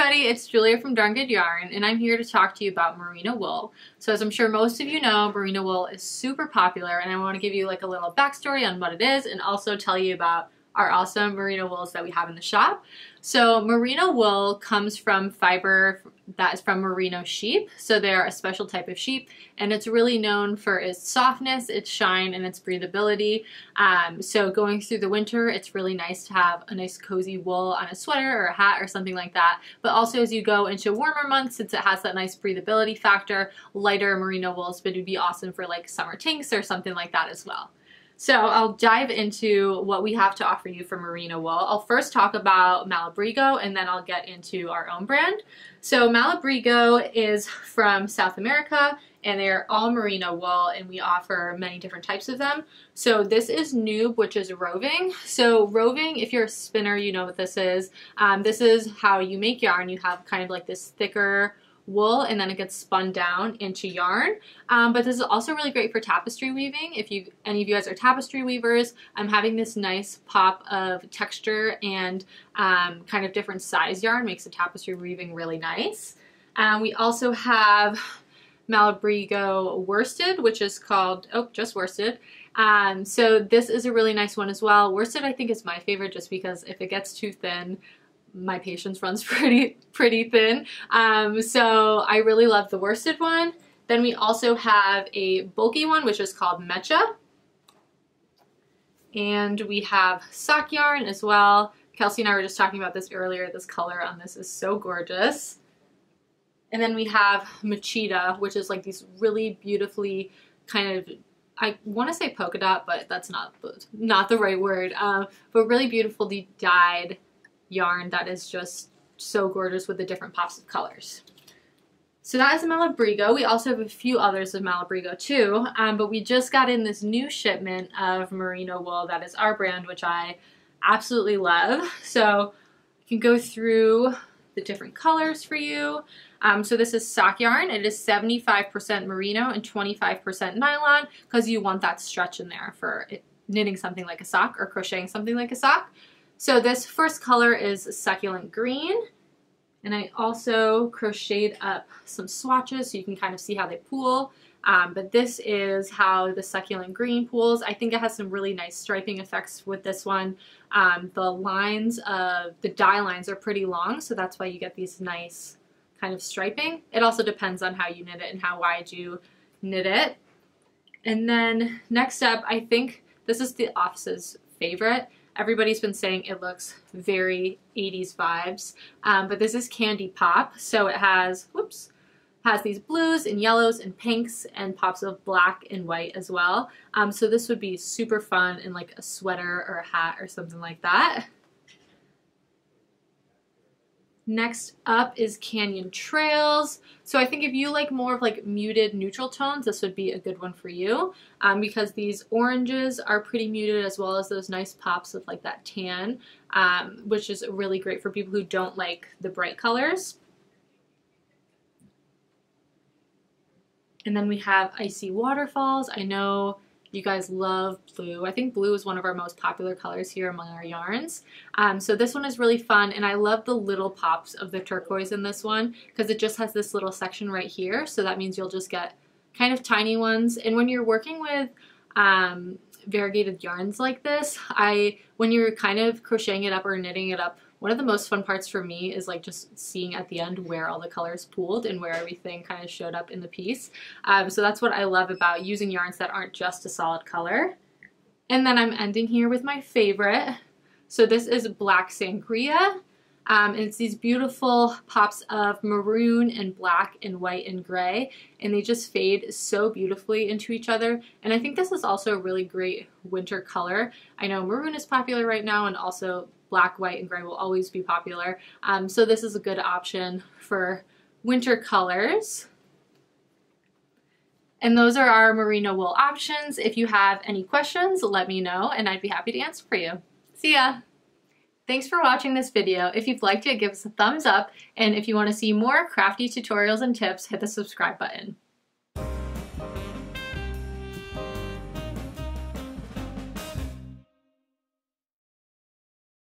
everybody, it's Julia from Darn Good Yarn, and I'm here to talk to you about merino wool. So as I'm sure most of you know, merino wool is super popular, and I want to give you like a little backstory on what it is, and also tell you about our awesome merino wools that we have in the shop. So merino wool comes from fiber that is from merino sheep. So they're a special type of sheep and it's really known for its softness, its shine, and its breathability. Um, so going through the winter, it's really nice to have a nice cozy wool on a sweater or a hat or something like that. But also as you go into warmer months, since it has that nice breathability factor, lighter merino wools would be awesome for like summer tanks or something like that as well. So I'll dive into what we have to offer you for merino wool. I'll first talk about Malabrigo and then I'll get into our own brand. So Malabrigo is from South America and they're all merino wool and we offer many different types of them. So this is Noob, which is roving. So roving, if you're a spinner, you know what this is. Um, this is how you make yarn. You have kind of like this thicker wool and then it gets spun down into yarn. Um, but this is also really great for tapestry weaving. If you any of you guys are tapestry weavers, I'm having this nice pop of texture and um, kind of different size yarn makes the tapestry weaving really nice. Um, we also have Malabrigo worsted, which is called, oh, just worsted. Um, so this is a really nice one as well. Worsted I think is my favorite just because if it gets too thin, my patience runs pretty pretty thin. Um, so I really love the worsted one. Then we also have a bulky one, which is called Mecha. And we have sock yarn as well. Kelsey and I were just talking about this earlier. This color on this is so gorgeous. And then we have Mechita, which is like these really beautifully kind of I want to say polka dot, but that's not not the right word. Um, but really beautifully dyed yarn that is just so gorgeous with the different pops of colors. So that is Malabrigo. We also have a few others of Malabrigo too, um, but we just got in this new shipment of merino wool that is our brand, which I absolutely love. So I can go through the different colors for you. Um, so this is sock yarn. It is 75% merino and 25% nylon because you want that stretch in there for it, knitting something like a sock or crocheting something like a sock. So this first color is succulent green. And I also crocheted up some swatches so you can kind of see how they pool. Um, but this is how the succulent green pools. I think it has some really nice striping effects with this one. Um, the lines of the dye lines are pretty long, so that's why you get these nice kind of striping. It also depends on how you knit it and how wide you knit it. And then next up, I think this is the office's favorite. Everybody's been saying it looks very 80s vibes, um, but this is Candy Pop. So it has, whoops, has these blues and yellows and pinks and pops of black and white as well. Um, so this would be super fun in like a sweater or a hat or something like that. Next up is Canyon Trails. So I think if you like more of like muted neutral tones, this would be a good one for you um, because these oranges are pretty muted as well as those nice pops of like that tan, um, which is really great for people who don't like the bright colors. And then we have Icy Waterfalls. I know you guys love blue. I think blue is one of our most popular colors here among our yarns. Um, so this one is really fun and I love the little pops of the turquoise in this one because it just has this little section right here. So that means you'll just get kind of tiny ones. And when you're working with um, variegated yarns like this, I when you're kind of crocheting it up or knitting it up one of the most fun parts for me is like just seeing at the end where all the colors pooled and where everything kind of showed up in the piece. Um, so that's what I love about using yarns that aren't just a solid color. And then I'm ending here with my favorite. So this is Black Sangria. Um, and it's these beautiful pops of maroon and black and white and gray and they just fade so beautifully into each other and I think this is also a really great winter color. I know maroon is popular right now and also black, white, and gray will always be popular. Um, so this is a good option for winter colors. And those are our merino wool options. If you have any questions, let me know and I'd be happy to answer for you. See ya! Thanks for watching this video. If you've liked it, give us a thumbs up. And if you want to see more crafty tutorials and tips, hit the subscribe button.